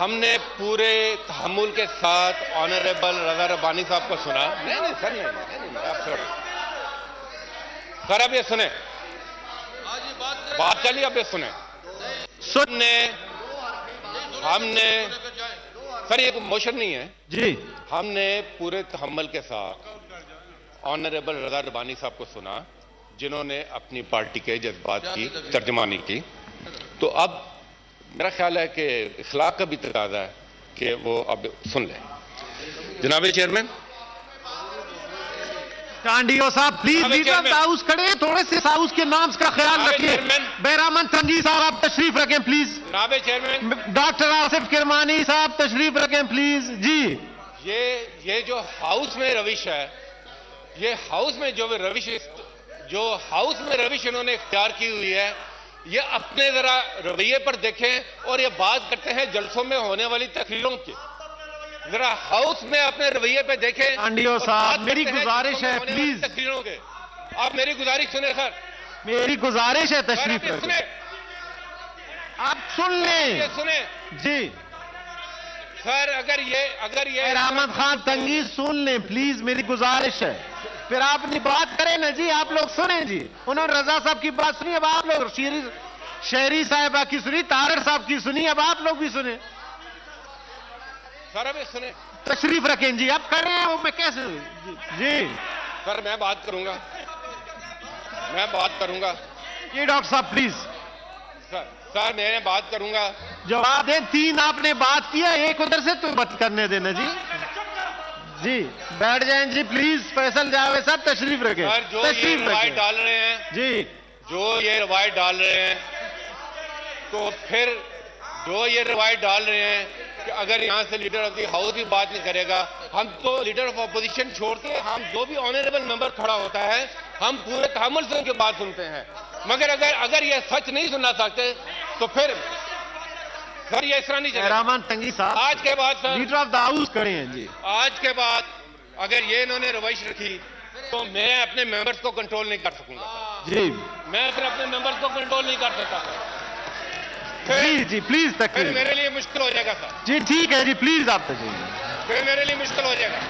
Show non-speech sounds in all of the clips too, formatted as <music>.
हमने पूरे तहमुल के साथ ऑनरेबल रजा रबानी साहब को सुना। नहीं नहीं सर नहीं, नहीं, नहीं आप सर सर अब ये सुने। बात चलिए अब ये सुने। सुनने हमने सर ये मोशन नहीं है। जी। हमने पूरे तहमल के साथ ऑनरेबल रजा रबानी साहब को सुना जिन्होंने अपनी पार्टी के जज्बात की तर्जमानी की। तो अब मेरा ख्याल है कि इखलाक का भी तकाजा है कि वो अब सुन लें। जनाब चेयरमैन। कांडियो साहब प्लीज़ लीडर हाउस खड़े थोड़े से हाउस के नाम का ख्याल रखिए। बैरामन तंगी साहब आप तशरीफ़ रखें प्लीज़ जनाब चेयरमैन। डॉक्टर आसिफ किरमानी साहब तशरीफ़ रखें प्लीज़ जी। ये ये जो हाउस में रविश है ये हाउस में जो रविश जो हाउस में रविश इन्होंने इख्तियार की हुई है ये अपने जरा रवैये पर देखें और ये बात करते हैं जलसों में होने वाली तकरीरों की। जरा हाउस में अपने रवैये पे देखें कांडियो और साहब, मेरी गुजारिश है, प्लीज़। तकरीरों के। आप मेरी गुजारिश सुने सर। मेरी गुजारिश है तशरीफ़ सुने। आप सुन लें। सुने। जी। सर अगर ये अगर ये रहमत खान तंगी सुन लें प्लीज़ मेरी गुजारिश है। फिर आप बात करें ना जी आप लोग सुने जी। उन्होंने रजा साहब की बात सुनी अब आप लोग शेरी शहरी साहिबा की सुनी तारड़ साहब की सुनी अब आप लोग भी सुने। सर ये सुने। तशरीफ़ रखें जी अब करें वो मैं कैसे जी, जी सर मैं बात करूँगा। मैं बात करूँगा। जी डॉक्टर साहब प्लीज़। सर सर मैं बात करूँगा। जवाब दें तीन आपने बात किया एक उधर से तो मत करने देना जी। जी बैठ जाएँ जी प्लीज़ फैसल जावेद साहब तशरीफ़ रखें। सर जो ये तशरीफ़ रवायत डाल रहे हैं जी। जो ये रवायत डाल रहे हैं तो फिर जो ये रवायत डाल रहे हैं कि अगर यहाँ से लीडर ऑफ़ दी हाउस भी बात नहीं करेगा हम तो लीडर ऑफ़ अपोजिशन छोड़ के हम जो भी ऑनरेबल मेंबर खड़ा होता है हम पूरे तहमुल से उनकी बात सुनते हैं। मगर अगर अगर ये सच नहीं सुनना चाहते तो फिर सर ये इस तरह नहीं चलेगा रहमान तंगी साहब। आज के बाद sir. Leader of the house खड़े हैं जी। आज के बाद अगर ये इन्होंने रवैश रखी तो मैं अपने मेंबर्स को कंट्रोल नहीं कर सकूँगा। जी। मैं फिर अपने मेंबर्स को कंट्रोल नहीं कर सकता जी जी प्लीज़ फिर मेरे लिए मुश्किल हो जाएगा सर। जी ठीक है जी प्लीज़ आप तक फिर मेरे लिए मुश्किल हो जाएगा।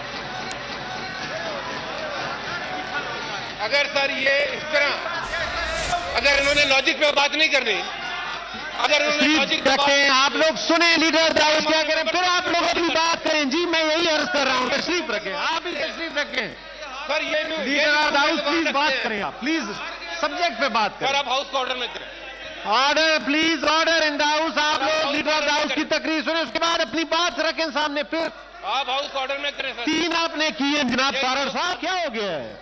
अगर सर ये इस तरह अगर इन्होंने लॉजिक पे बात नहीं करनी रखें आप लोग सुने लीडर ऑफ़ द हाउस क्या करें? फिर आप लोग अपनी बात करें। जी मैं यही अर्ज़ कर रहा हूँ। तशरीफ़ रखें। आप भी तशरीफ़ रखें। सर ये लीडर हाउस प्लीज़ बात करें आप। प्लीज़ सब्जेक्ट पे बात करें। आप हाउस ऑर्डर में करें। Order please order in the house आप लोग लीडर हाउस की तकरीर सुने उसके बाद अपनी बात रखें सामने फिर आप हाउस ऑर्डर में करें सर। तीन आपने किए जनाब तारड़ साहब क्या हो गया है?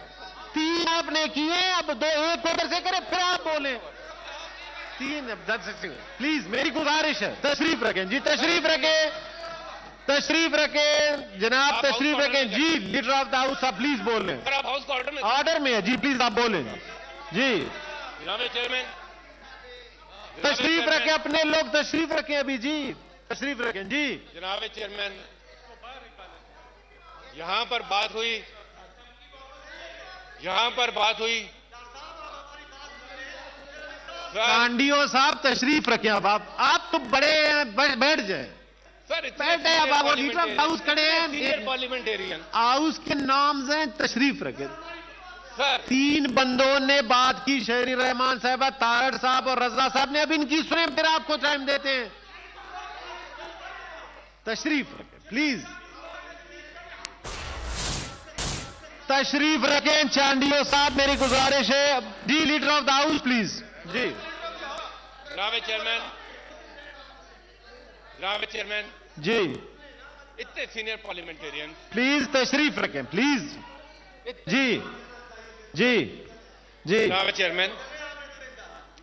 तीन आपने किए अब दो एक उधर से करें फिर आप बोले। तीन प्लीज़ मेरी गुजारिश है तशरीफ़ रखें जी तशरीफ़ रखें तशरीफ़ रखें जनाब तशरीफ़ रखें जी लीडर ऑफ़ द हाउस आप प्लीज़ बोल लें आप हाउस को ऑर्डर में ऑर्डर में है जी प्लीज़ आप बोलें जी जनाब चेयरमैन तशरीफ़ रखें अपने लोग तशरीफ़ रखें अभी जी तशरीफ़ रखें जी जनाब चेयरमैन यहाँ पर बात हुई यहाँ पर बात हुई कांडियो साहब तशरीफ़ रखे अब आप। आप तो बड़े बैठ जाए। बैठ अब आप लीडर हाउस खड़े हैं। पार्लियामेंटेरियन हाउस के नाम हैं तशरीफ़ रखे। सर तीन बंदों ने बात की शहरी रहमान साहबा तारड़ साहब और रजा साहब ने। अब इनकी सुने फिर आपको टाइम देते हैं। तशरीफ़ रखें प्लीज़ तशरीफ़ रखें चांडियो साहब मेरी गुजारिश है। The leader of the house please जी। जनाब चेयरमैन जनाब चेयरमैन। जी। इतने सीनियर पार्लियामेंटेरियन प्लीज़ तशरीफ़ रखें प्लीज़। जी। जी। जी। जनाब चेयरमैन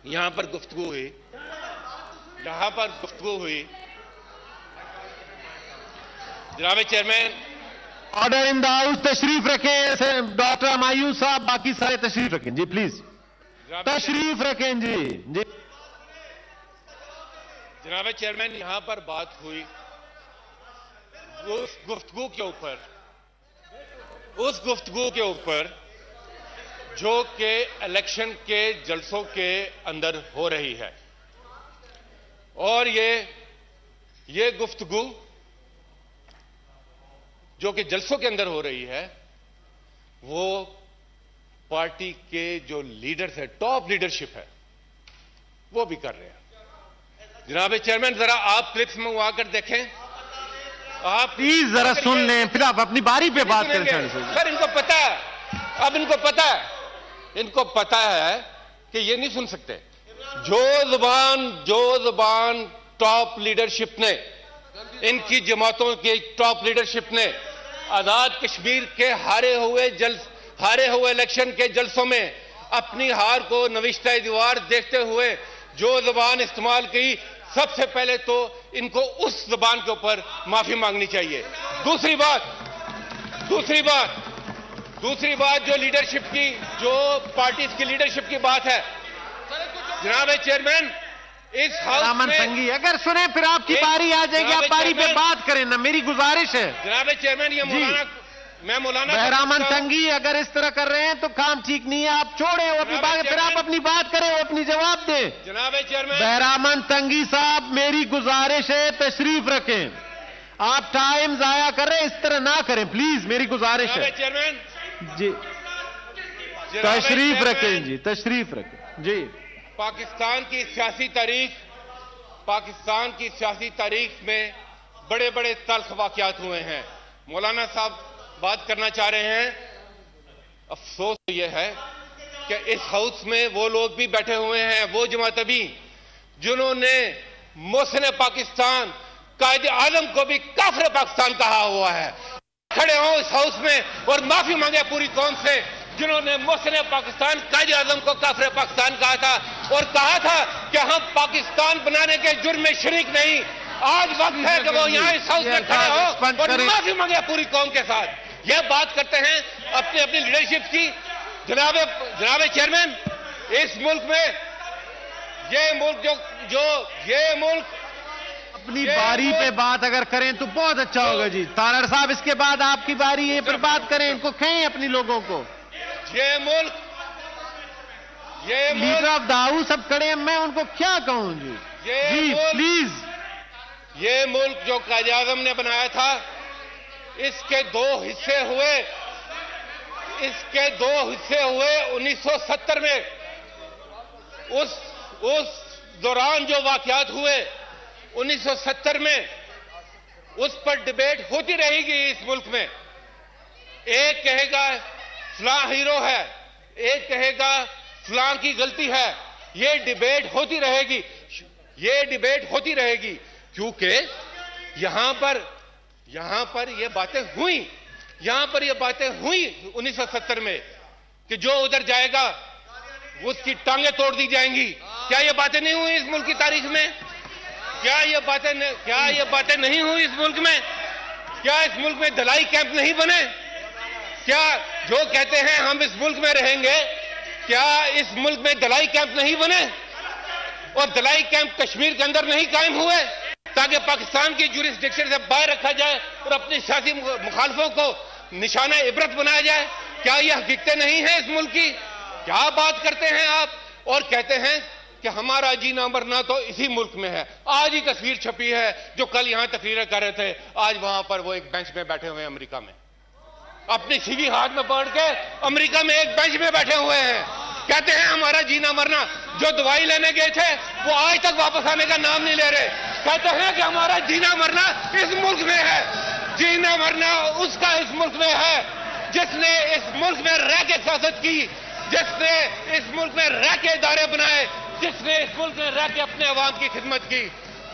यहाँ पर गुफ्तगू हुई। यहाँ पर गुफ्तगू हुई। जनाब chairman. Order in the house तशरीफ़ रखें डॉक्टर हमायूं साहब बाकी सारे तशरीफ़ रखें। जी प्लीज़। तशरीफ़ रखें जी। जी। जनाब चेयरमैन, यहाँ पर बात हुई। उस गुफ्तगु के ऊपर, उस गुफ्तगु के ऊपर जो कि इलेक्शन के जलसों के अंदर हो रही है। और ये ये गुफ्तगु जो कि जलसों के अंदर हो रही है, वो पार्टी के जो लीडर्स है टॉप लीडरशिप है वो भी कर रहे हैं। जनाब चेयरमैन जरा आप क्लिप्स मंगवा कर देखें। आप प्लीज़ जरा सुन लें फिर आप अपनी बारी पे बात करें। सर इनको पता है अब इनको पता है इनको पता है कि ये नहीं सुन सकते। जो ज़ुबान जो ज़ुबान टॉप लीडरशिप ने इनकी जमातों के टॉप लीडरशिप ने आज़ाद कश्मीर के हारे हुए जल हारे हुए इलेक्शन के जलसों में अपनी हार को नविश्ता दीवार देखते हुए जो जबान इस्तेमाल की सबसे पहले तो इनको उस जबान के ऊपर माफ़ी मांगनी चाहिए। दूसरी बात दूसरी बात दूसरी बात जो लीडरशिप की जो पार्टी की लीडरशिप की बात है। जनाब चेयरमैन इस हाउस में संगी अगर सुने फिर आपकी बारी आ जाएगी आप बारी पे बात करें ना मेरी गुजारिश है। जनाब चेयरमैन ये। मौलाना मैं मौलाना बहरामन संगी अगर इस तरह कर रहे हैं तो काम ठीक नहीं है। आप छोड़े वो अपनी बात फिर आप अपनी बात करें वो अपनी जवाब दें। जनाब चेयरमैन बहरामन तंगी साहब मेरी गुजारिश है तशरीफ़ रखें। आप टाइम जाया करें इस तरह ना करें प्लीज़ मेरी गुजारिश है। चेयरमैन जी। तशरीफ़ रखें जी तशरीफ़ रखें। जी। पाकिस्तान की सियासी तारीख पाकिस्तान की सियासी तारीख में बड़े बड़े तल्ख वाकयात हुए हैं। मौलाना साहब बात करना चाह रहे हैं अफसोस तो यह है कि इस हाउस में वो लोग भी बैठे हुए हैं वो जमात भी जिन्होंने मोहसिन पाकिस्तान कायद आलम को भी काफर पाकिस्तान कहा हुआ है। खड़े हों इस हाउस में और माफ़ी मांगे पूरी कौम से जिन्होंने मोहसिन पाकिस्तान कायद आज़म को काफर पाकिस्तान कहा था और कहा था कि हम पाकिस्तान बनाने के जुर्म में शरीक नहीं। आज वक्त है कि वो यहाँ इस हाउस में खड़े हो और माफ़ी मांगे पूरी कौम के साथ। यह बात करते हैं अपनी अपनी लीडरशिप की। जनाब जनाब चेयरमैन इस मुल्क में ये मुल्क जो जो ये मुल्क अपनी ये बारी वो- पे बात अगर करें तो बहुत अच्छा होगा जी। तारड़ साहब इसके बाद आपकी बारी है फिर बात करें इनको कहें अपनी लोगों को। ये मुल्क ये लीडर मुल्क ऑफ़ दाऊ सब खड़े हैं मैं उनको क्या कहूँ जी? ये जी प्लीज़ ये मुल्क जो आज़म ने बनाया था इसके दो हिस्से हुए। इसके दो हिस्से हुए 1970 में। उस उस दौरान जो वाकयात हुए 1970 में, उस पर डिबेट होती रहेगी इस मुल्क में। एक कहेगा, फलां हीरो है। एक कहेगा, फलां की गलती है। ये डिबेट होती रहेगी। ये डिबेट होती रहेगी क्योंकि यहाँ पर यहाँ पर ये बातें हुई, यहाँ पर ये बातें हुई 1970 में कि जो उधर जाएगा, उसकी टांगे तोड़ दी जाएँगी। क्या ये बातें नहीं हुई इस मुल्क की तारीख में? क्या ये बातें क्या ये बातें नहीं हुई इस मुल्क में? क्या इस मुल्क में दलाई कैंप नहीं बने? क्या जो कहते हैं हम इस मुल्क में रहेंगे, क्या इस मुल्क में दलाई कैंप नहीं बने? और दलाई कैंप कश्मीर के अंदर नहीं कायम हुए? ताकि पाकिस्तान की जुरिस्डिक्शन से बाहर रखा जाए और अपनी सियासी मुखालफों को निशाना इबरत बनाया जाए। क्या यह हकीकतें नहीं है इस मुल्क की? क्या बात करते हैं आप? और कहते हैं कि हमारा जीना मरना तो इसी मुल्क में है। आज ही तस्वीर छपी है जो कल यहाँ तकरीरें कर रहे थे। आज वहाँ पर वो एक बेंच में बैठे हुए हैं अमरीका में। अपनी सीवी हाथ में पकड़ के अमरीका में एक बेंच में बैठे हुए हैं। कहते हैं हमारा जीना मरना जो दवाई लेने गए थे, वो आज तक वापस आने का नाम नहीं ले रहे। कहते हैं कि हमारा जीना मरना इस मुल्क में है। जीना मरना उसका इस मुल्क में है, जिसने इस मुल्क में रह के सियासत की, जिसने इस मुल्क में रह के इदारे बनाए, जिसने इस मुल्क में रह के अपने आवाम की खिदमत की,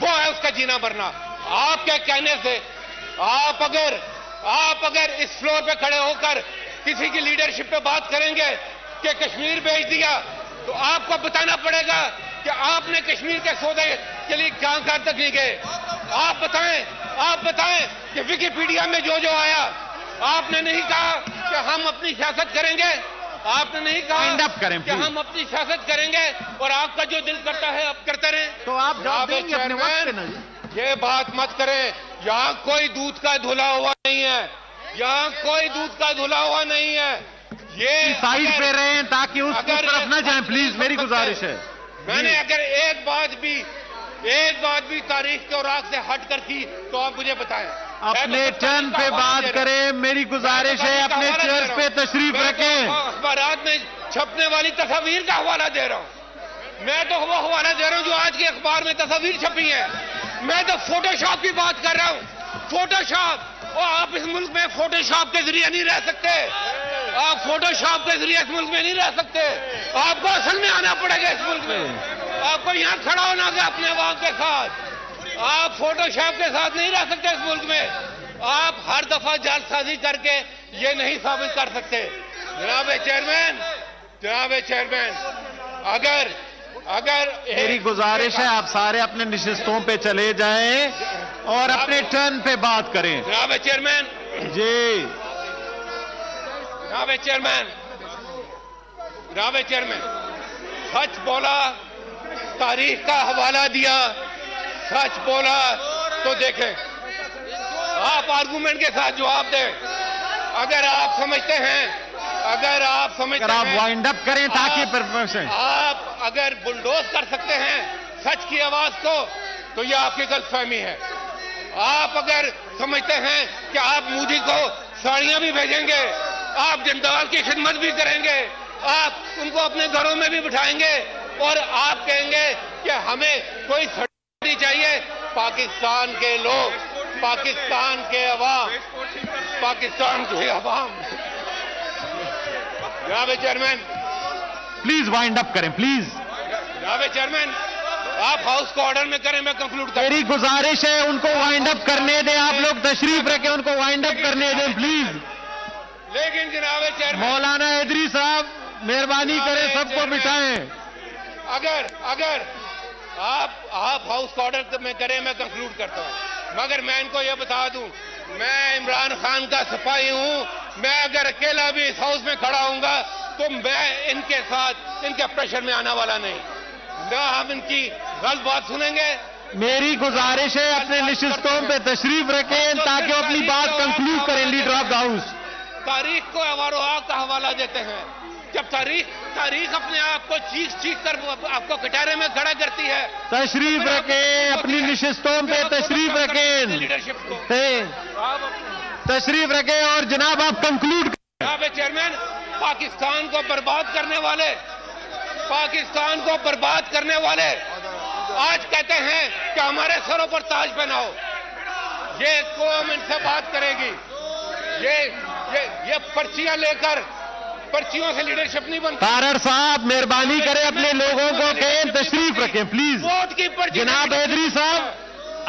वो है उसका जीना मरना। आपके कहने से, आप अगर आप अगर इस फ्लोर पे खड़े होकर किसी की लीडरशिप पे बात करेंगे कि कश्मीर भेज दिया तो आपको बताना पड़ेगा कि आपने कश्मीर के सौदे के लिए कहाँ कहाँ तक नहीं गए आप बताएँ आप बताएँ कि विकीपीडिया में जो जो आया आपने नहीं कहा कि हम अपनी सियासत करेंगे। आपने नहीं कहा करें, कि हम अपनी सियासत करेंगे और आपका जो दिल करता है आप करते रहे। तो आप जवाब देंगे अपने वक्त ये बात मत करें। यहाँ कोई दूध का धुला हुआ नहीं है। यहाँ कोई दूध का धुला हुआ नहीं है। ये साइड पे रहें ताकि उस तरफ़ ना जाएँ प्लीज़ मेरी <laughs> गुजारिश है। मैंने अगर एक बात भी एक बात भी तारीख के औराक से हट कर थी तो आप मुझे बताएँ। अपने तो टर्न पे बात। करें मेरी गुजारिश है तो अपने रहा पे तशरीफ़ तो रखें। अखबारात में छपने वाली तस्वीर का हवाला दे रहा हूँ। मैं तो वो हवाला दे रहा हूँ जो आज के अखबार में तस्वीर छपी है। मैं तो फोटोशॉप की बात कर रहा हूँ। फोटोशॉप और आप इस मुल्क में फोटोशॉप के ज़रिए नहीं रह सकते। आप फोटोशॉप के ज़रिए इस मुल्क में नहीं रह सकते। आपको असल में आना पड़ेगा इस मुल्क में। आपको यहाँ खड़ा होना होगा अपने अवाम के साथ। आप फोटोशॉप के साथ नहीं रह सकते इस मुल्क में। आप हर दफ़ा जालसाजी करके ये नहीं साबित कर सकते। जनाब चेयरमैन जनाब चेयरमैन अगर अगर मेरी गुजारिश है आप सारे अपने निशिस्तों पे चले जाएँ और अपने टर्न पे बात करें। जनाब चेयरमैन। जी। जनाब चेयरमैन जनाब चेयरमैन सच बोला तारीख का हवाला दिया। सच बोला तो देखें। आप आर्गूमेंट के साथ जवाब दें। अगर आप समझते हैं अगर आप समझते अगर आप वाइंड अप करें ताकि आप- आप अगर बुलडोज कर सकते हैं सच की आवाज़ को तो यह आपकी गलतफहमी है। आप अगर समझते हैं कि आप मोदी को साड़ियाँ भी भेजेंगे आप जनदाल की खिदमत भी करेंगे आप उनको अपने घरों में भी बिठाएँगे और आप कहेंगे कि हमें कोई नहीं चाहिए? पाकिस्तान के लोग पाकिस्तान के अवाम पाकिस्तान के अवाम। जनाब चेयरमैन प्लीज़ वाइंड अप करें प्लीज़ जनाब चेयरमैन आप हाउस को ऑर्डर में करें मैं कंक्लूड कर मेरी गुजारिश है उनको वाइंड अप करने दें। आप लोग तशरीफ़ रखें उनको वाइंड अप करने दें प्लीज़ लेकिन जनाब चेयरमैन मौलाना हैदरी साहब मेहरबानी करें सबको बिठाएँ। अगर अगर आप आप हाउस का ऑर्डर में करें मैं कंक्लूड करता हूँ। मगर मैं इनको यह बता दूँ मैं इमरान खान का सिपाही हूँ। मैं अगर अकेला भी इस हाउस में खड़ा हूँगा तो मैं इनके साथ इनके प्रेशर में आने वाला नहीं। ना हम इनकी गलत बात सुनेंगे। मेरी गुजारिश है अपने निशिस्तों पे तशरीफ़ रखें ताकि अपनी बात कंक्लूड करें लीडर ऑफ़ द हाउस तारीख को अवारोहा का हवाला देते हैं। जब तारीख तारीख अपने आप को चीख चीख कर आपको कटारे में खड़ा करती है। तशरीफ़ रखें अपनी निशिस्तों पे तशरीफ़ रखें। लीडरशिप को। तशरीफ़ रखें और जनाब आप कंक्लूड जनाब चेयरमैन पाकिस्तान को बर्बाद करने वाले पाकिस्तान को बर्बाद करने वाले आज कहते हैं कि हमारे सरों पर ताज पहनाओ ये कौम इनसे बात करेगी। ये ये ये पर्चियाँ लेकर पर्चियों से लीडरशिप नहीं बनती। तारड़ साहब मेहरबानी करें अपने लोगों को कहें तशरीफ़ रखें प्लीज़ वोट की पर्ची जनाब हैदरी साहब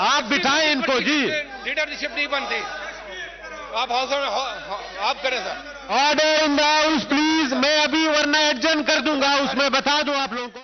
आप बिठाएँ इनको जी। लीडरशिप नहीं बनती। आप हाउस में आप करें sir. Order in the house please मैं अभी वरना एडजन कर दूँगा उसमें बता दूँ आप लोगों को।